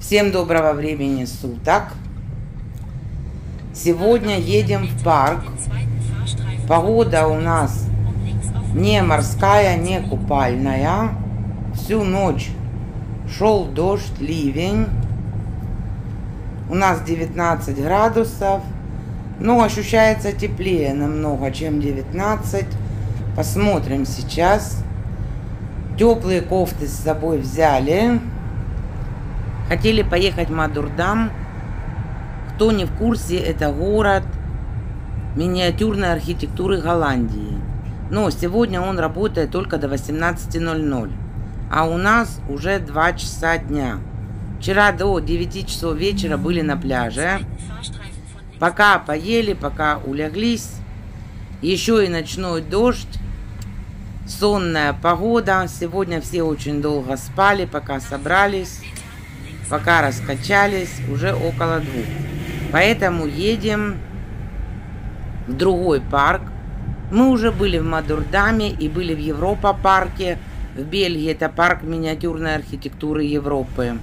Всем доброго времени суток. Сегодня едем в парк. Погода у нас не морская, не купальная. Всю ночь шел дождь, ливень. У нас 19 градусов. Но ощущается теплее намного, чем 19. Посмотрим сейчас. Теплые кофты с собой взяли. Хотели поехать в Мадурдам. Кто не в курсе, это город миниатюрной архитектуры Голландии. Но сегодня он работает только до 18.00. А у нас уже 2 часа дня. Вчера до 9 часов вечера были на пляже. Пока поели, пока улеглись. Еще и ночной дождь. Сонная погода. Сегодня все очень долго спали, пока собрались. Пока раскачались, уже около двух. Поэтому едем в другой парк. Мы уже были в Мадурдаме и были в Европа парке. В Бельгии это парк миниатюрной архитектуры Европы.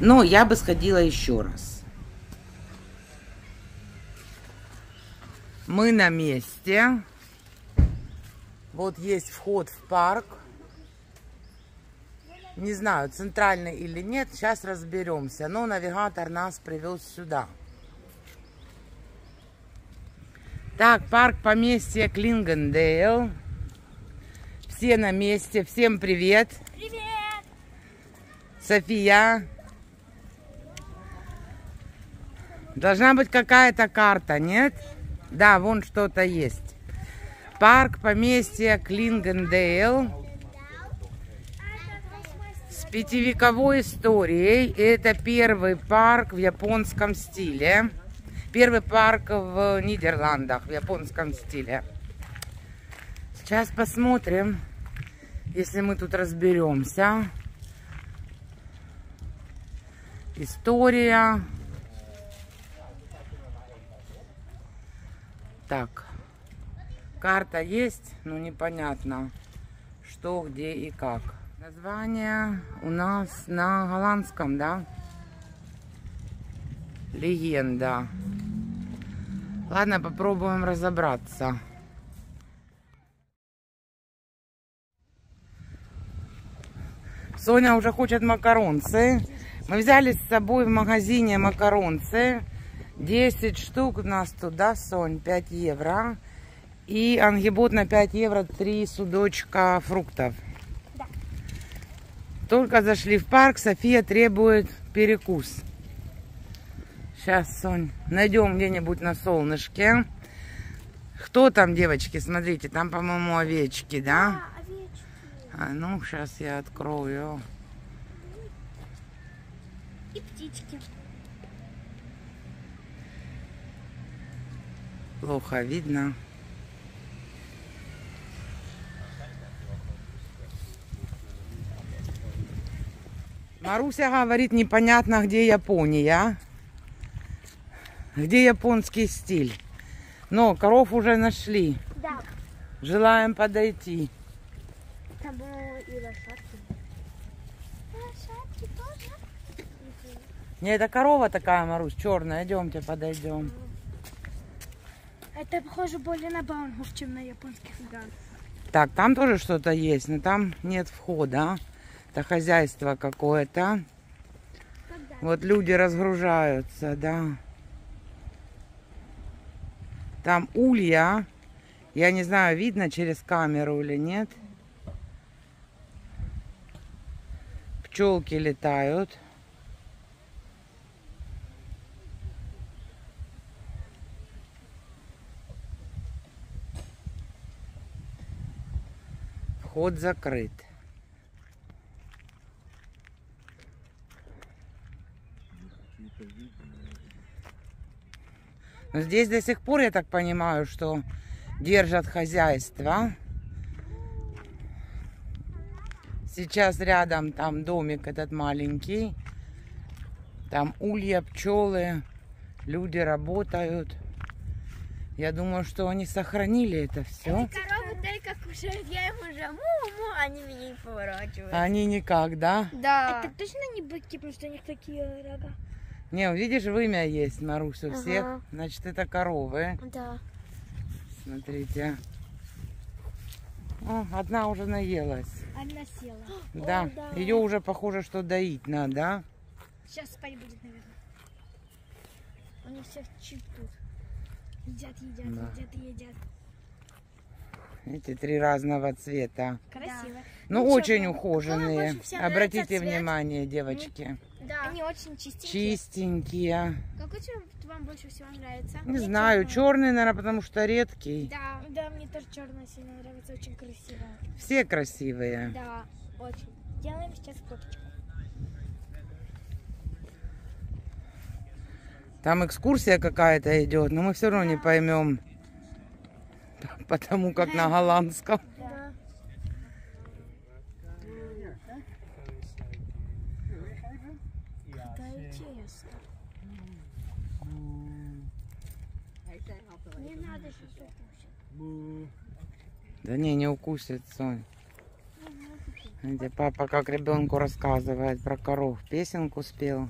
Но я бы сходила еще раз. Мы на месте. Вот есть вход в парк. Не знаю, центральный или нет, сейчас разберемся. Но навигатор нас привез сюда. Так, парк поместья Клингендейл. Все на месте. Всем привет. Привет! София. Должна быть какая-то карта, нет? Да, вон что-то есть. Парк поместья Клингендейл пятивековой историей. Это первый парк в японском стиле. Первый парк в Нидерландах в японском стиле. Сейчас посмотрим, если мы тут разберемся. История. Так, карта есть, но непонятно, что, где и как. Название у нас на голландском, да? Легенда. Ладно, попробуем разобраться. Соня уже хочет макаронцы. Мы взяли с собой в магазине макаронцы. 10 штук у нас туда, Сонь, 5 евро. И ангибот на 5 евро 3 судочка фруктов. Да. Только зашли в парк, София требует перекус. Сейчас, Сонь, найдем где-нибудь на солнышке. Кто там, девочки? Смотрите, там, по-моему, овечки, да? А, овечки. А ну, сейчас я открою. И птички. Плохо видно. Маруся говорит, непонятно, где Япония. Где японский стиль. Но коров уже нашли. Да. Желаем подойти. Там э, и лошадки. Лошадки тоже? Не, это корова такая, Марусь, черная. Идемте, подойдем. Это похоже более на баунгов, чем на японских ган. Так, там тоже что-то есть, но там нет входа. Это хозяйство какое-то. Вот люди разгружаются, да. Там улья. Я не знаю, видно через камеру или нет. Пчелки летают. Вход закрыт. Но здесь до сих пор, я так понимаю, что держат хозяйство. Сейчас рядом там домик этот маленький. Там улья, пчелы, люди работают. Я думаю, что они сохранили это все. Коровы бутылка кушает, я ему уже му-му, они меня не поворачивают. Они никак, да? Да. Это точно не быки, потому что у них такие рога? Не, видишь, вымя есть, Марусь, у всех. Ага. Значит, это коровы. Да. Смотрите. О, одна уже наелась. Одна села. Да. да. Ее уже похоже, что доить надо? Сейчас спать будет, наверное. Они всех чипут. Едят, едят, Да. едят едят. Эти три разного цвета. Красиво. Ну, Ничего, очень ухоженные. Обратите цвет? внимание, девочки. Да. Они очень чистенькие. Чистенькие. Какой цвет вам больше всего нравится? Не знаю, черный, наверное, потому что редкий. Да. Да, мне тоже черная сильно нравится, очень красиво. Все красивые. Да, очень. Делаем сейчас фоточку. Там экскурсия какая-то идет, но мы все равно не поймем. Потому как на голландском. Да. Да, интересно. Не надо сейчас укусить. Да не, не укусит, Сонь. Видите, папа как ребенку рассказывает про коров. Песенку спел.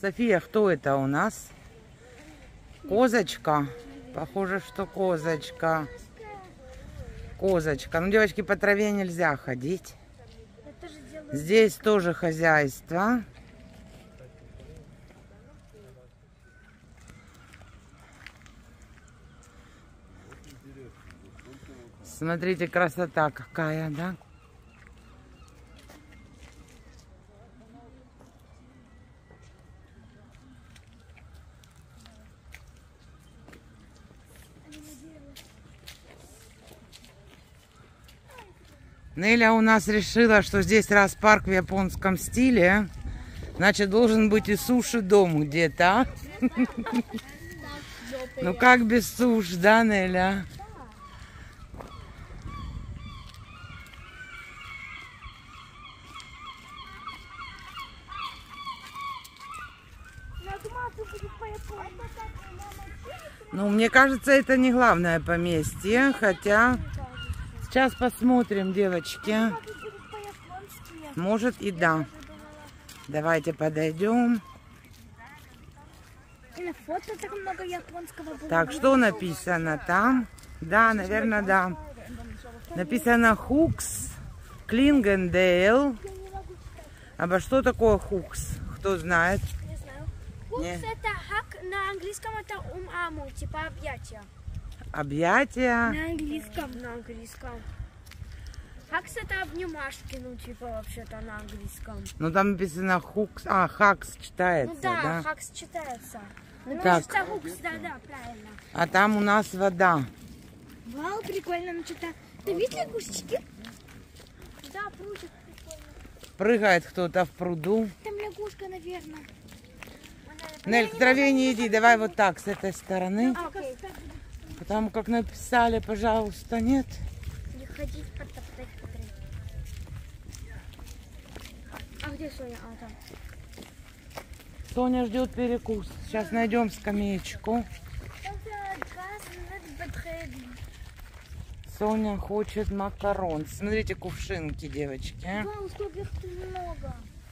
София, кто это у нас? Козочка. Похоже, что козочка. Козочка. Ну, девочки, по траве нельзя ходить. Здесь тоже хозяйство. Смотрите, красота какая, да? Неля у нас решила, что здесь раз парк в японском стиле, значит должен быть и суши-дом где-то. а? Ну как без суш, да, Неля? Я думала, ты будешь по-японски. Ну, мне кажется, это не главное поместье, хотя сейчас посмотрим, девочки. Может и да. Давайте подойдем. Так что написано там? Да, наверное, да. Написано Хукс, Клингендейл. А что такое Хукс? Кто знает? Хукс это хак, на английском это умаму, типа объятия. Объятия. На английском. На английском. Хакс это обнимашки, ну типа вообще-то на английском. Ну там написано Хукс. А, Хакс читается, Ну да, да? хакс читается. Ну, Так. кажется, хукс, да, да, правильно. А там у нас вода. Вау, прикольно, ну что-то... Ты видишь лягушечки? Да, прутик прикольно. Прыгает кто-то в пруду. Там лягушка, наверное. Нель, к траве не иди, давай вот так, с этой стороны. А. Потому как написали, пожалуйста, нет. Не ходить, потоптать, смотреть. А где Соня? А, там. Соня ждет перекус. Сейчас найдем скамеечку. Соня хочет макарон. Смотрите, кувшинки, девочки.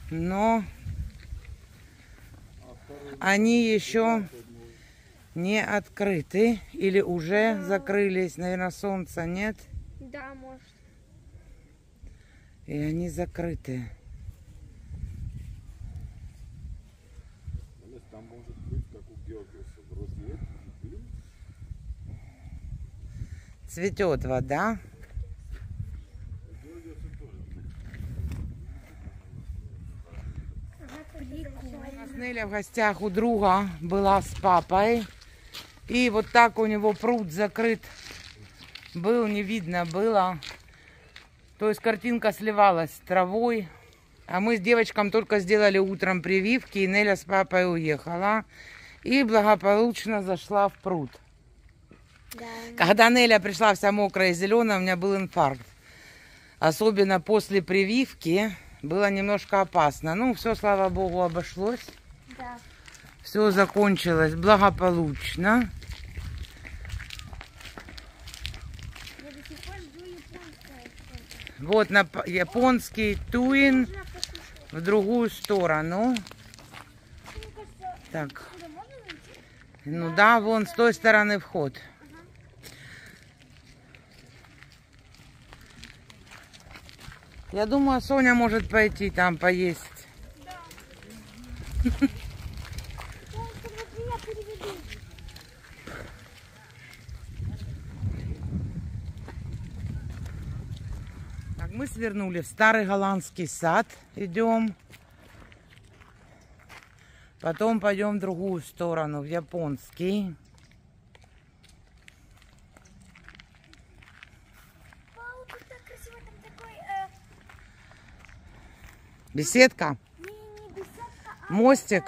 Но они еще не открыты или уже закрылись. Наверное, солнца нет. Да, может. И они закрыты. Там может быть, как у Георгиуса, в розетке, дым. Цветет вода. У нас Неля в гостях у друга была с папой. И вот так у него пруд закрыт был, не видно было. То есть картинка сливалась с травой. А мы с девочком только сделали утром прививки, и Неля с папой уехала. И благополучно зашла в пруд. Да. Когда Неля пришла вся мокрая и зеленая, у меня был инфаркт. Особенно после прививки было немножко опасно. Ну, все, слава богу, обошлось. Да. Все закончилось благополучно. Вот на японский туин в другую сторону. Так. Ну да, вон с той стороны вход. Я думаю, Соня может пойти там поесть. Так, мы свернули в старый голландский сад. Идем. Потом пойдем в другую сторону, в японский. Вау, красиво, такой, э, Беседка, не, не беседка, а... мостик.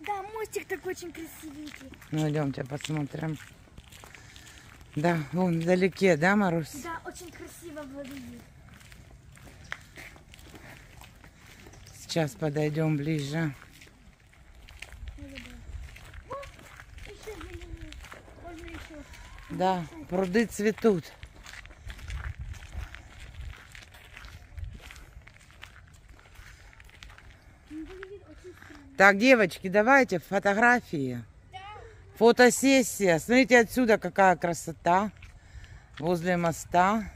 Да, мостик такой очень красивенький. Ну, идемте посмотрим. Да, вон вдалеке, да, Марусь? Да, очень красиво выглядит. Сейчас подойдем ближе. Да, пруды цветут. Так, девочки, давайте фотографии. Фотосессия. Смотрите отсюда, какая красота. Возле моста.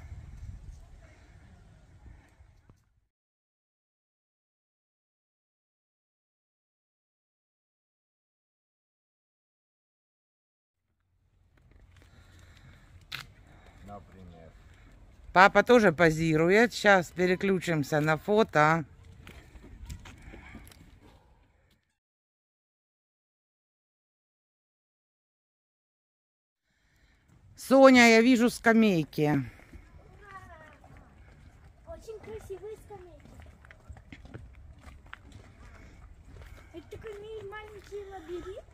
Папа тоже позирует. Сейчас переключимся на фото. Соня, я вижу скамейки. Очень красивые скамейки. Это такой маленький лабиринт.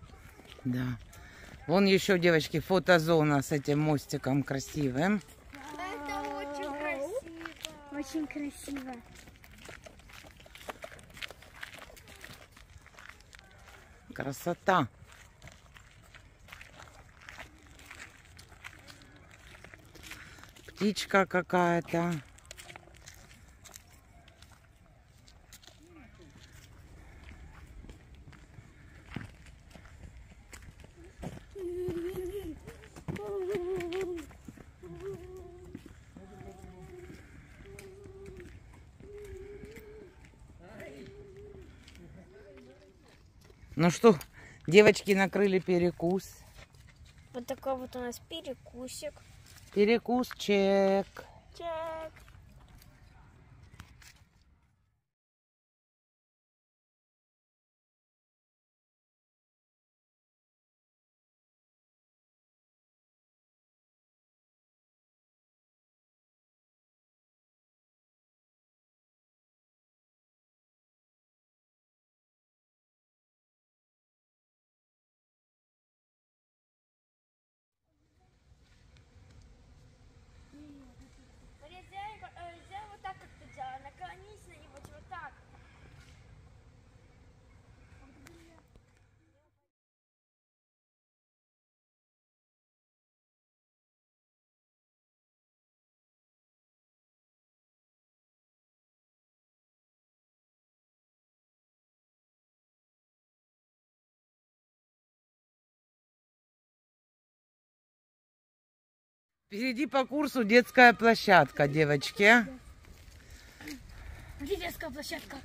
Да. Вон еще, девочки, фотозона с этим мостиком красивым. Очень красиво. Красота. Птичка какая-то. Ну что, девочки накрыли перекус. Вот такой вот у нас перекусик. Перекус чек. Чек. Впереди по курсу детская площадка, девочки. Где детская площадка?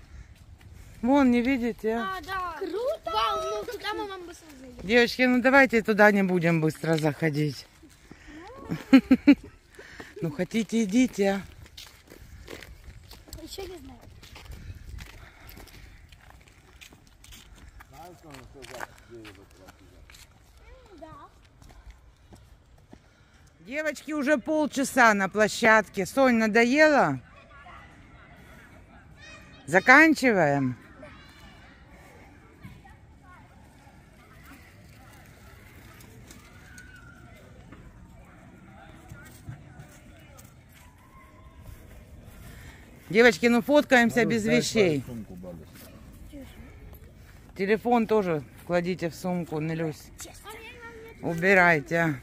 Вон, не видите? А, да. Круто. Вау, ну туда мы вам быстро зайдем. Девочки, ну давайте туда не будем быстро заходить. Ну, хотите, идите. Еще не знаю. Да. Девочки, уже полчаса на площадке. Сонь, надоело? Заканчиваем? Девочки, ну фоткаемся без вещей. Телефон тоже кладите в сумку, Нелюсь. Убирайте.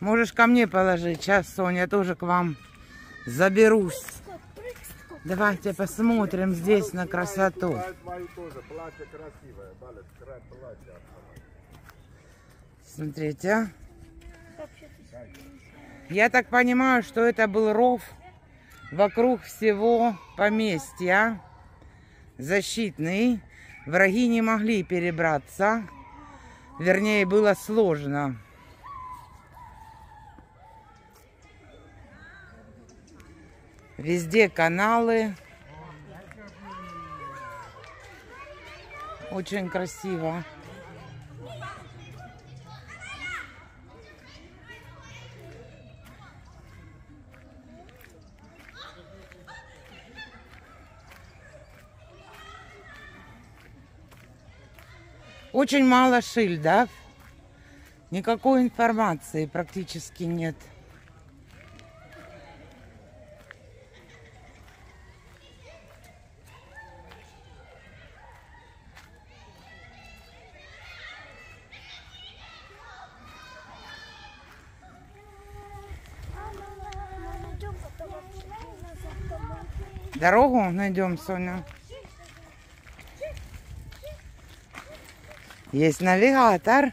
Можешь ко мне положить. Сейчас Соня тоже к вам заберусь. Давайте посмотрим здесь на красоту. Смотрите. Я так понимаю, что это был ров вокруг всего поместья. Защитный. Враги не могли перебраться. Вернее, было сложно. Везде каналы. Очень красиво. Очень мало шильдов. Никакой информации практически нет. Найдем, Соня. Есть навигатор.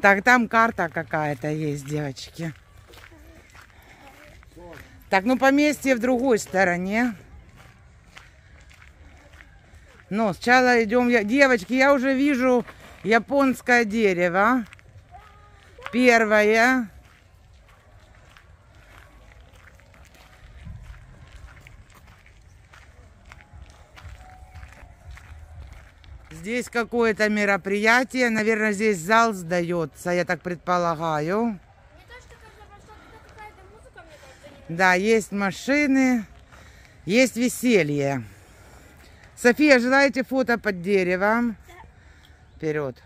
Так, там карта какая-то есть, девочки. Так, ну поместье в другой стороне. Но сначала идем... Девочки, я уже вижу японское дерево. Первое. Здесь какое-то мероприятие. Наверное, здесь зал сдается, я так предполагаю. Да, есть машины, есть веселье. София, желаете фото под деревом? Вперед.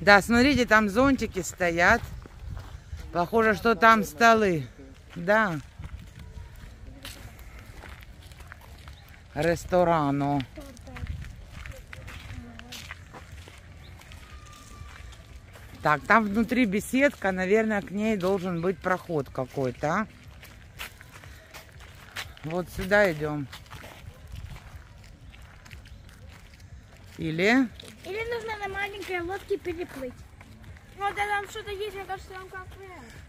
Да, смотрите, там зонтики стоят. Похоже, что там столы. Да. Ресторану. Так, там внутри беседка, наверное, к ней должен быть проход какой-то. а. Вот сюда идем. Или... Или нужно на маленькой лодке переплыть. Вот а там что-то есть, мне кажется, там кафе.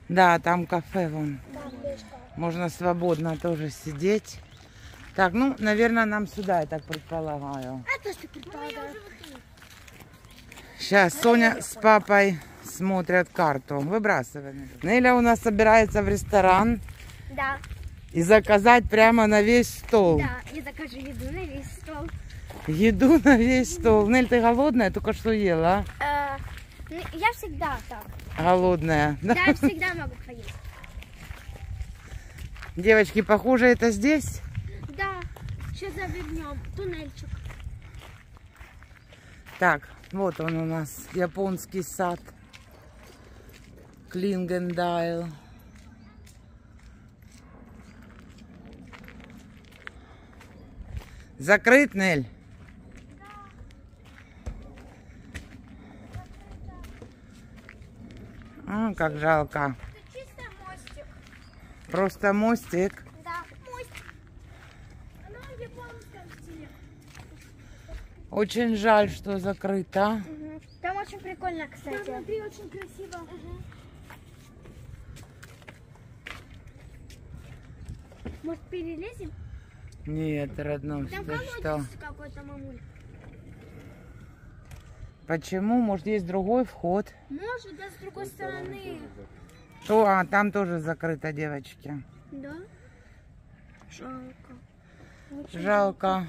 Да, там кафе вон. Там. Можно свободно тоже сидеть. Так, ну, наверное, нам сюда, я так предполагаю. А то, что предполагаю. Сейчас Соня с папой смотрят карту. Выбрасывай. Неля у нас собирается в ресторан Да, и заказать прямо на весь стол. да. И закажи еду на весь стол. Еду на весь стол. Нель, ты голодная? Только что ела. Э, ну, я всегда так. Голодная. да? Я всегда могу поесть. Девочки, похоже, это здесь? Сейчас завернем. Туннельчик. Так, вот он у нас, японский сад. Клингендайл. Закрыт, Нель? А, как жалко. Это чисто мостик. Просто мостик. Оно в японском стиле. Очень жаль, что закрыто. Там очень прикольно, кстати. Там внутри очень красиво. Может, перелезем? Нет, родной, Там что? колодец какой-то, мамуль. Почему? Может, есть другой вход? Может, да, с другой стороны. Что? А, там тоже закрыто, девочки. Да? Жалко. Очень Жалко.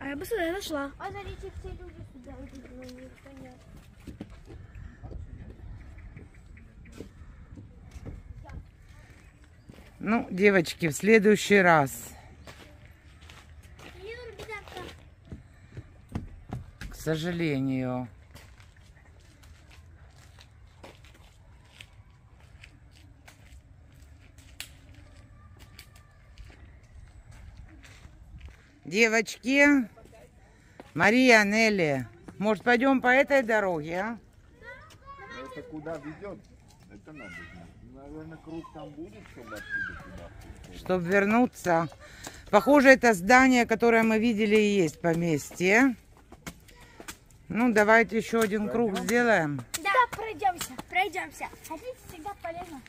А я бы сюда нашла. А смотрите, все люди сюда идут, но никто нет. Ну, девочки, в следующий раз. К сожалению. Девочки, Мария, Нелли, Может, пойдем по этой дороге, а? Это куда ведет? Это надо знать. Наверное, круг там будет, чтобы оттуда туда. Чтобы вернуться. Похоже, это здание, которое мы видели, и есть поместье. Ну, давайте еще один круг сделаем. Да, пройдемся, пройдемся. Ходить всегда полезно.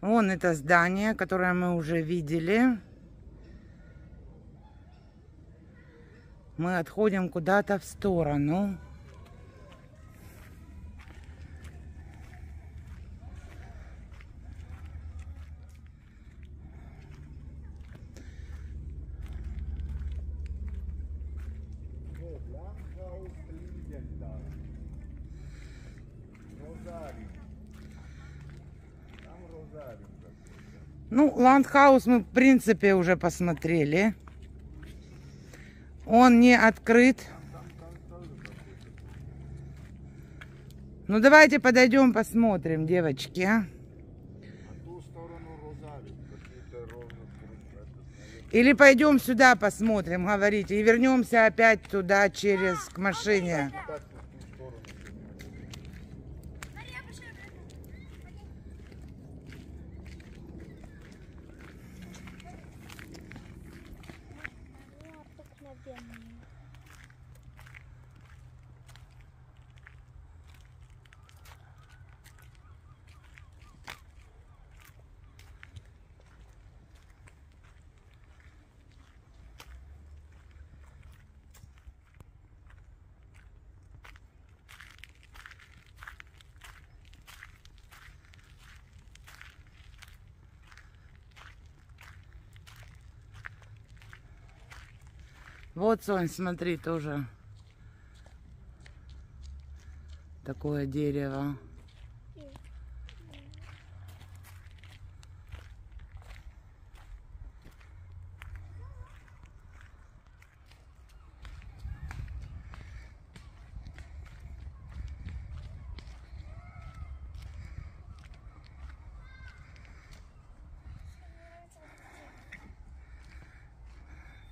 Вон это здание, которое мы уже видели. Мы отходим куда-то в сторону. Вот, Landhuis Clingendael. Розариум. Там Розариум какой-то. Ну, Landhuis мы, в принципе, уже посмотрели. Он не открыт. Ну, давайте подойдем, посмотрим, девочки. а. Или пойдем сюда посмотрим, говорите, и вернемся опять туда через к машине. Вот, Сонь, смотри, тоже такое дерево.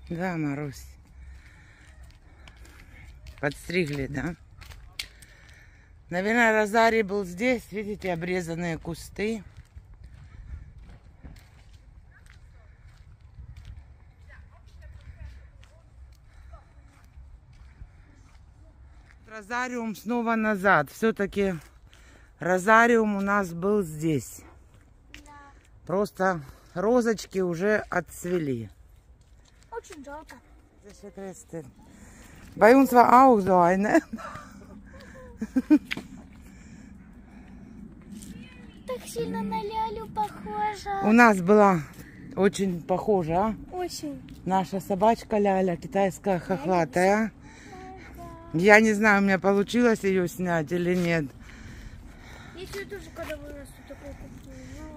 Да, Марусь. Подстригли, да? Наверное, Розарий был здесь. Видите, обрезанные кусты. Розариум снова назад. Все-таки Розариум у нас был здесь. Просто розочки уже отцвели. Очень жалко. Bei uns war auch so eine. Так сильно на лялю У нас была очень похожа а? Очень. наша собачка Ляля, китайская хохлатая. Я не знаю, у меня получилось ее снять или нет.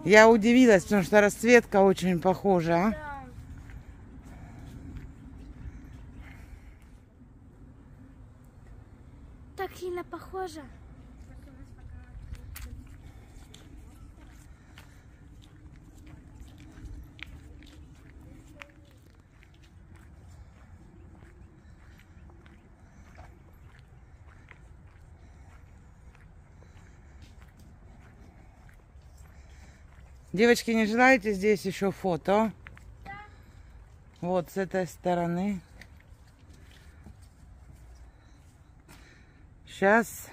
Я удивилась, потому что расцветка очень похожа. а. Да. Так сильно похожа. Девочки, не желаете здесь еще фото? Вот с этой стороны. Сейчас.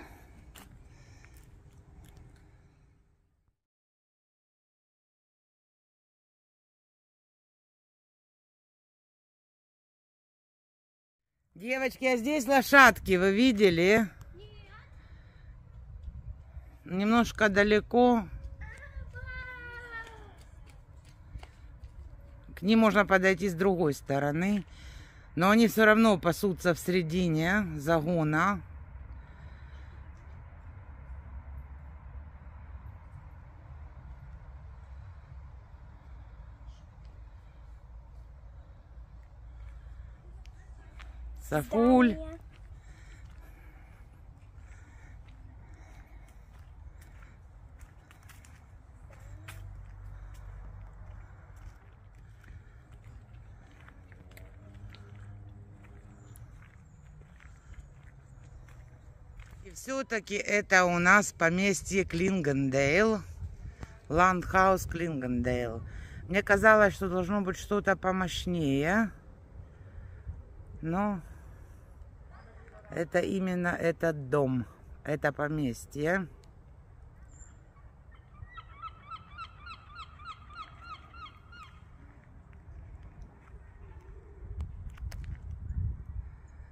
Девочки, а здесь лошадки, вы видели? Немножко далеко. К ним можно подойти с другой стороны. Но они все равно пасутся в середине загона. Сафуль. И все-таки это у нас поместье Клингендейл. Landhuis Clingendael. Мне казалось, что должно быть что-то помощнее. Но это именно этот дом. Это поместье.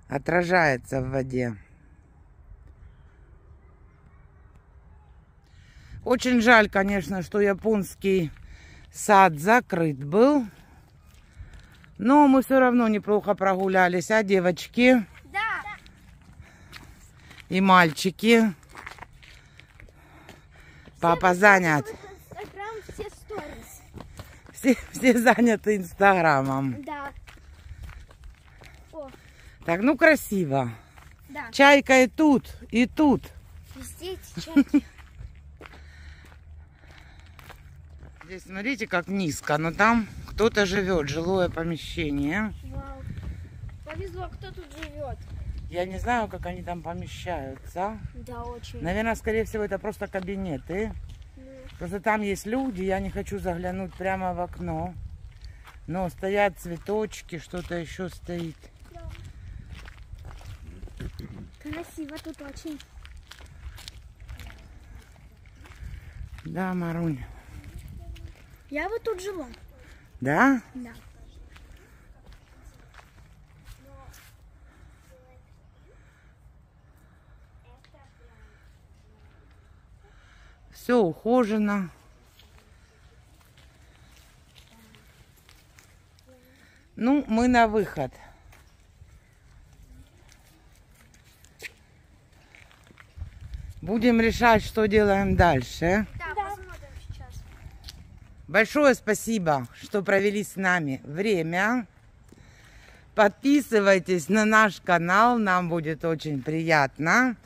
Отражается в воде. Очень жаль, конечно, что японский сад закрыт был. Но мы все равно неплохо прогулялись, а девочки. И мальчики. Папа занят. Инстаграм все. Все, все заняты инстаграмом. Да. О, Так, ну красиво. да. Чайка и тут, и тут. Везде чайки. Здесь смотрите, как низко, но там кто-то живет, жилое помещение. Вау. Повезло, кто тут живет. Я не знаю, как они там помещаются. Да, очень. Наверное, скорее всего, это просто кабинеты. Ну, Просто там есть люди, я не хочу заглянуть прямо в окно. Но стоят цветочки, что-то еще стоит. Красиво тут очень. Да, Марунь. Я вот тут жила. Да? Да. Все ухожено. Ну, мы на выход. Будем решать, что делаем дальше. Да, посмотрим сейчас. Большое спасибо, что провели с нами время. Подписывайтесь на наш канал, нам будет очень приятно.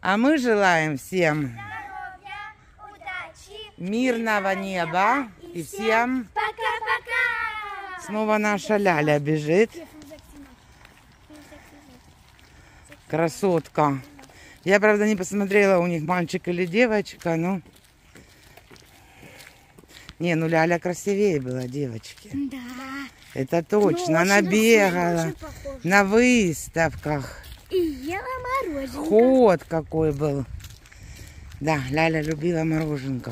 А мы желаем всем. Мирного неба и всем Пока-пока. снова наша Ляля бежит. Красотка. Я, правда, не посмотрела, у них мальчик или девочка, но... Не, ну Ляля красивее была девочки. Да. Это точно. Она бегала на выставках. И ела мороженое. Ход какой был. Да, Ляля любила мороженка.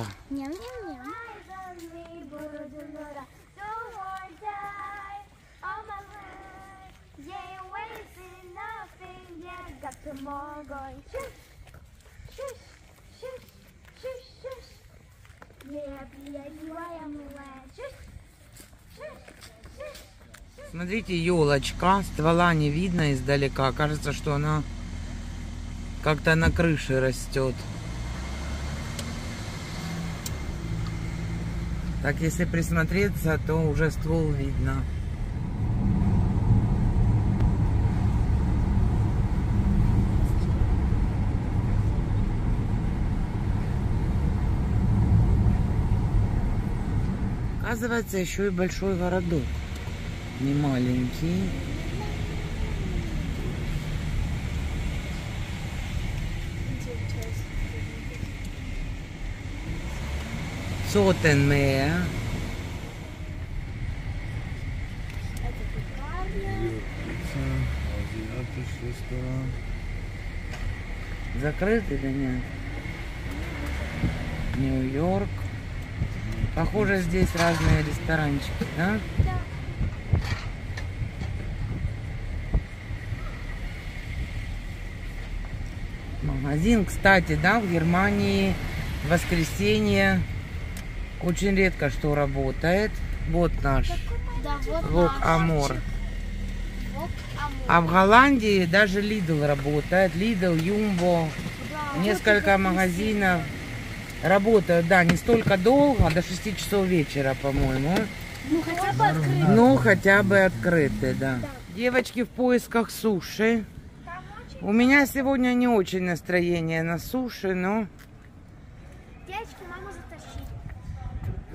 Смотрите, елочка. Ствола не видно издалека. Кажется, что она как-то на крыше растет. Так, если присмотреться, то уже ствол видно. Оказывается, еще и большой городок. Не маленький. Сотенмея. Закрыт или нет? Нью-Йорк. Похоже, здесь разные ресторанчики, да? Магазин, кстати, да, в Германии в воскресенье очень редко что работает. Вот наш Да, вот Вок. Амор. А в Голландии даже Lidl работает. Lidl, Jumbo, Да. несколько магазинов работают, да, не столько долго, до 6 часов вечера, по-моему. Ну хотя бы открыть. Ну, хотя бы открыты, да. Девочки в поисках суши. У меня сегодня не очень настроение на суши, но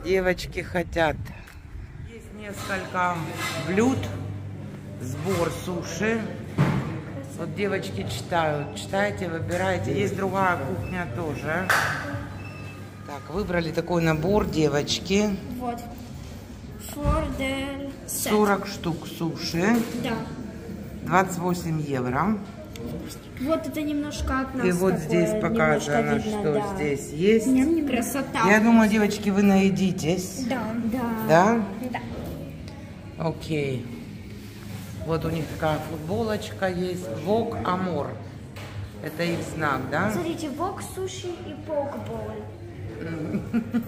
девочки хотят. Есть несколько блюд. Сбор суши. Вот девочки читают. Читайте, выбирайте. Есть другая кухня тоже. Так, выбрали такой набор, девочки. Вот. For the set. 40 штук суши. Да. 28 евро. Вот это немножко от нас И вот такое, здесь показано, видно, что да. здесь есть. Красота. Я думаю, девочки, вы наедитесь. Да, да. Да? Да. Окей. Вот у них такая футболочка есть. Вок Амор. Это их знак, да? Смотрите, вок суши и покбол.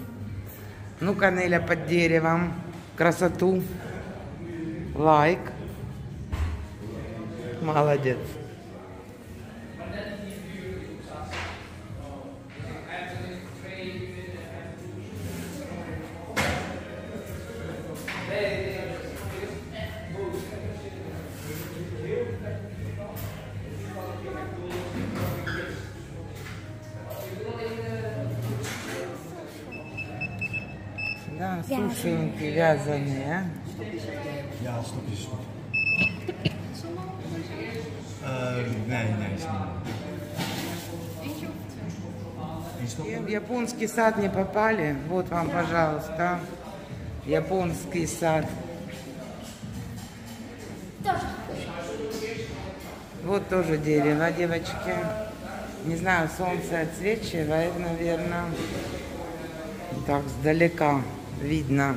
Ну-ка, Неля, под деревом. Красоту. Лайк. Молодец. Вязаные. Ja, stop eens. Eh, nee, nee, is niet. В японский сад не попали? Вот вам, пожалуйста. Японский сад. Вот тоже дерево, девочки. Не знаю, солнце отсвечивает, наверное. Так, сдалека видно.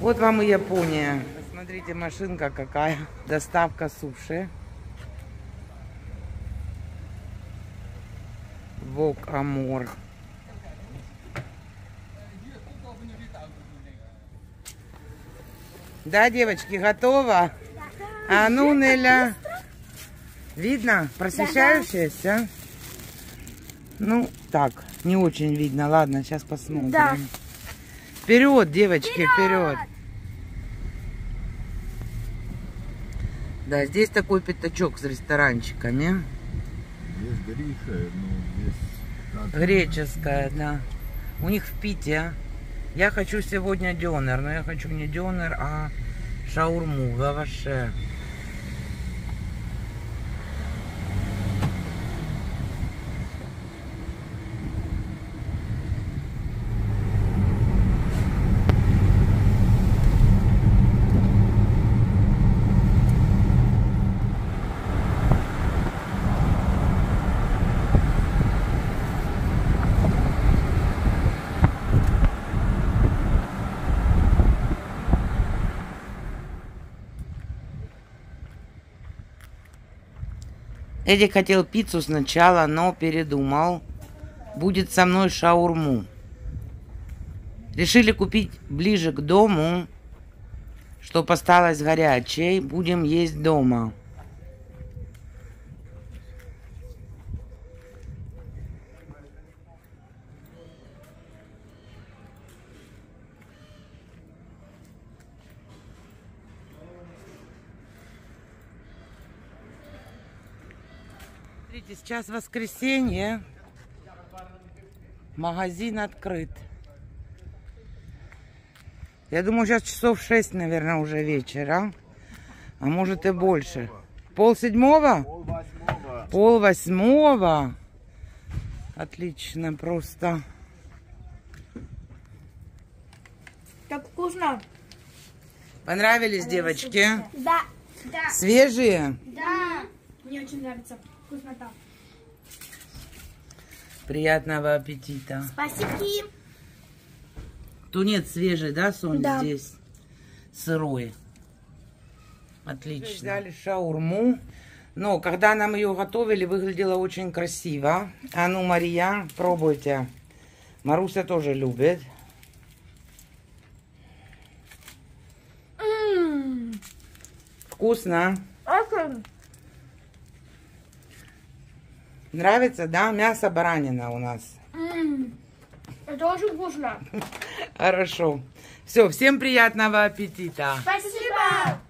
Вот вам и Япония. Посмотрите, машинка какая. Доставка суши. Вок Амор. Да, девочки, готово? А ну, Неля. Видно? Просвещающаяся? Ну, так, не очень видно. Ладно, сейчас посмотрим. Да. Вперед, девочки, вперед. Да, здесь такой пятачок с ресторанчиками. Есть гриша, ну, как- Греческая, да. У них в Пите. Я хочу сегодня дёнер, но я хочу не дёнер, а шаурму, лаваше. Эдик хотел пиццу сначала, но передумал. Будет со мной шаурму. Решили купить ближе к дому, чтоб осталось горячей. Будем есть дома. Смотрите, сейчас воскресенье. Магазин открыт. Я думаю, сейчас часов шесть, наверное, уже вечера. А может и больше. Пол седьмого? Пол восьмого. Пол восьмого. Отлично просто. Так вкусно. Понравились девочки? Да. Да. Свежие? Да. Мне очень нравится. Вкуснота. Приятного аппетита. Спасибо. Тунец свежий, да, Сонь, Да. здесь? Сырой. Отлично. Взяли шаурму. Но когда нам ее готовили, выглядела очень красиво. А ну, Мария, пробуйте. Маруся тоже любит. Вкусно. Очень. Нравится, да? Мясо баранина у нас. Это очень вкусно. Хорошо. Все, всем приятного аппетита. Спасибо.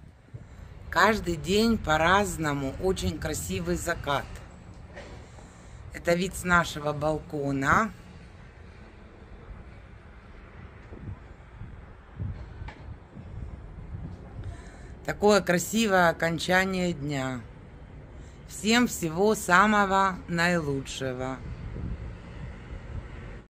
Каждый день по-разному. Очень красивый закат. Это вид с нашего балкона. Такое красивое окончание дня. Всем всего самого наилучшего.